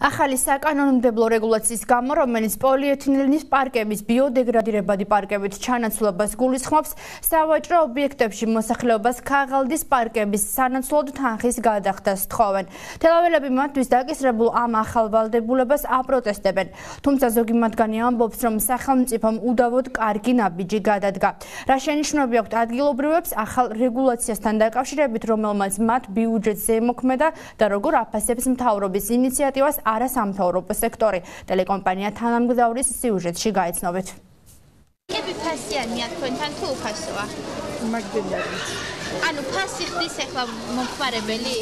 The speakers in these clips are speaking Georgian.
ახალი საკანონმდებლო რეგულაციის გამო, რომელიც პოლიეთილენის პარკების ბიოდეგრადირებადი პარკებით ჩანაცვლებას გულისხმობს, სავაჭრო ობიექტებში მოსახლეობას ქაღალდის პარკების სანაცვლოდ თანხის გადახდას თხოვენ. თელაველები მათთვის დაკისრებულ ამ ახალ ვალდებულებას აპროტესტებენ. თუმცა ზოგი მათგანი ამბობს, რომ სახელმწიფომ უდავოდ კარგი ნაბიჯი გადადგა. რა შენიშვნები აქვთ ადგილობრივებს ახალ რეგულაციასთან დაკავშირებით, რომელმაც მათ ბიუჯეტზე ემოქმედა და როგორ აფასებს მთავრობის ინიციატივას არასამთავრობო სექტორი. ტელეკომპანია თანამგზავრის სიუჟეტში გაიცნობით. ები ფასიანია თქვენთან თუ უფასოა? მაგდენარი. ანუ ფასი ხდის ახლა მომხმარებელი?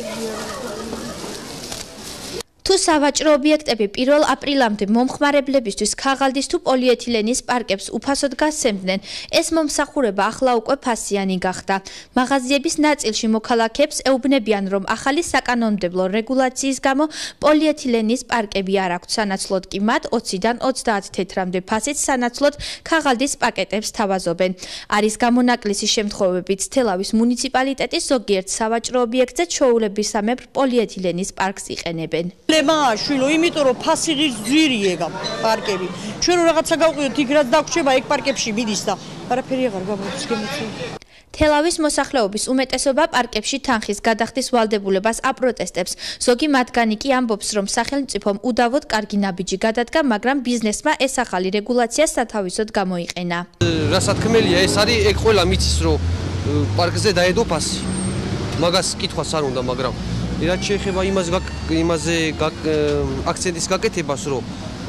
თუ სავაჭრო ობიექტები 1 აპრილამდე მომხმარებლებისთვის ქაღალდის თუ პოლიეთილენის პარკებს უფასოდ გასცემდნენ, ეს მომსახურება ახლა უკვე ფასიანი გახდა. მაღაზიების ნაწილში მოქალაქეებს ეუბნებიან, რომ ახალი საკანონმდებლო რეგულაციის გამო პოლიეთილენის პარკები არ აქვთ სანაცვლოდ კი მათ 20-დან 30 თეთრამდე ფასით სანაცვლოდ ქაღალდის პაკეტებს თავაზობენ. არის გამონაკლისი შემთხვევებიც თელავის მუნიციპალიტეტის ზოგიერთ სავაჭრო ობიექტზე ჩოულებისამებრ პოლიეთილენის პარკს იყენებენ. პრობლემაა შვილო, იმიტომ რომ ფასი ღირს ძვირი ეგა პარკები. ჩვენ რო რაღაცა გავყვიოთ იქ რაც დაგვრჩება ეგ პარკებში მიდის და არაფერი აღარ გაგვაქვს გემოცი. თელავის მოსახლეობის უმეტესობა პარკებში თანხის გადახდის ვალდებულებას აპროტესტებს. ზოგი მათგანი კი ამბობს, რომ სახელმწიფომ უდავოდ კარგი ნაბიჯი გადადგა, მაგრამ ბიზნესმა ეს ახალი რეგულაცია სათავისოდ გამოიყენა. რასათქმელია, ეს არის ეგ ყველა მიცის, რომ პარკზე დაედო ფასი. მაგას კითხვას არ უნდა, მაგრამ რაც შეეხება იმას იმაზე აქცენტის გაკეთებას, რომ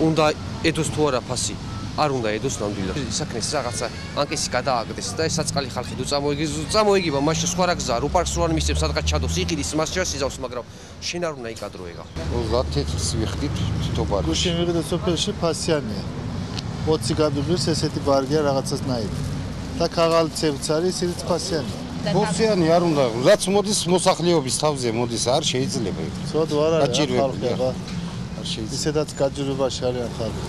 უნდა ედოს თუ არა ფასი, არ უნდა ედოს ნამდვილად. საქმეს რაღაცა ანკესი გადააგდეს და ეს საწყალი ხალხი თუ წამოიგებს, წამოიგება, მაშინ სხვა რა გზაა, რუპარკს რო არ მისცემს, სადღაც ჩადოს, იყიდის, მას შეასიზავს, მაგრამ შენ არ უნდა იკადრო ეგა. 30 თეთრს ვიხდით თითო ბარკში. გუშინ ვიღეთ სოფელში ფასიანია. 20 გადუღირს ესეთი ბარგია რაღაცასნაირი. და ქაღალდცებიც არის, ისიც ფასიანია. მოსიანი არ უნდა რაც მოდის მოსახლეობის თავზე მოდის არ შეიძლება ცოტა არ არის ხალხი აღა არ შეიძლება. ისედაც გაჯერებაში არის ხალხი.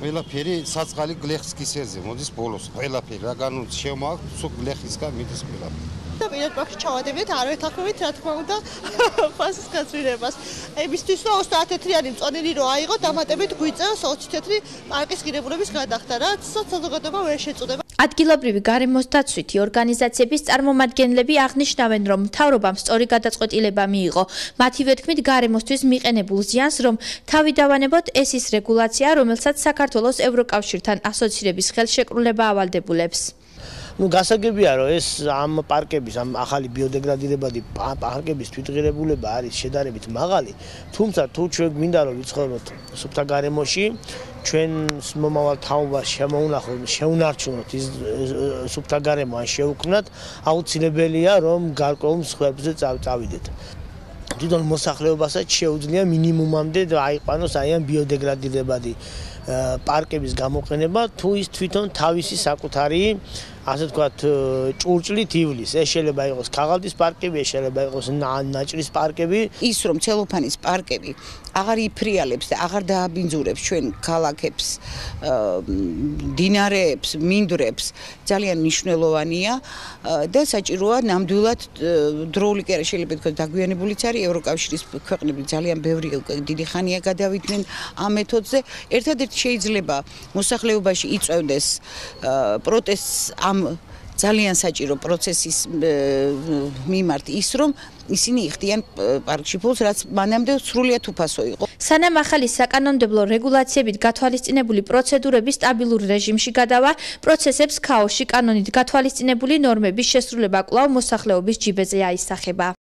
ყველაფერი საწყალი გლეხს კისერზე მოდის ბოლოს ყველაფერი რა განუ შემოაქვს სულ გლეხისგან მიდის ყველაფერი. და პირველ პარკში ჩავადებიეთ არ ვეთანხმებით რა თქმა უნდა ფასის გაცვლილებას. ებისთვის რომ 30 თეთრიანი მწონილი რო აიღო დამატებით გვიწევს 20 თეთრი პარკის ღირებულების გადახდა რაც საზოგადოება ვერ შეწუდება. ადგილობრივი გარემოს დაცვითი ორგანიზაციების წარმომადგენლები აღნიშნავენ, რომ მთავრობამ სწორი გადაწყვეტილება მიიღო. მათი ვეთქმით გარემოსთვის მიყენებულ ზიანს, რომ თავი დავანებოთ ეს ის რეგულაცია, რომელსაც საქართველოს ევროკავშირთან ასოცირების ხელშეკრულება ავალდებულებს. ну გასაგებია რომ ეს ამ პარკების ამ ახალი ბიოდეგრადირებადი პარკების თვითღირებულება არის შედარებით მაღალი თუმცა თუ ჩვენ გვინდა რომ ვიცხოვროთ სუფთა გარემოში ჩვენ მომავალ თაობას შემოუნახოთ შეუნარჩუნოთ ის სუფთა გარემო ან შეუქმნათ აუცილებელია რომ გარკვეულ მსხვერპლზე წავიდეთ. თვითონ მოსახლეობასაც შეუძლია მინიმუმამდე აიყვანოს აი ამ ბიოდეგრადირებადი პარკების გამოყენება თუ ის თვითონ თავისი საკუთარი ასე ვთქვათ ჭურჭლით ივლის ეს შეიძლება იყოს ქაღალდის პარკები ეს შეიძლება იყოს ნაჭრის პარკები. ის რომ ცელოფანის პარკები აღარ იფრიალებს და აღარ დააბინძურებს ჩვენ ქალაქებს დინარეებს მინდვრებს ძალიან მნიშვნელოვანია. და საჭიროა ნამდვილად დროული კი არა შეიძლება თქო დაგვიანებულიც არის ევროკავშირის ქვეყნები ძალიან ბევრი დიდი ხანია გადავიდნენ ამ მეთოდზე. ერთადერთი შეიძლება მოსახლეობაში იწევდეს პროტესტს ამ ძალიან საჭირო პროცესის მიმართ ის რომ ისინი იხდიან პარკში ფულს რაც მანამდე სრულიად უფასო იყო. სანამ ახალი საკანონმდებლო რეგულაციებით გათვალისწინებული პროცედურები სტაბილურ რეჟიმში გადავა, პროცესებს ქაოსში კანონით გათვალისწინებული ნორმების შესრულება კვლავ მოსახლეობის ჯიბეზე აისახება.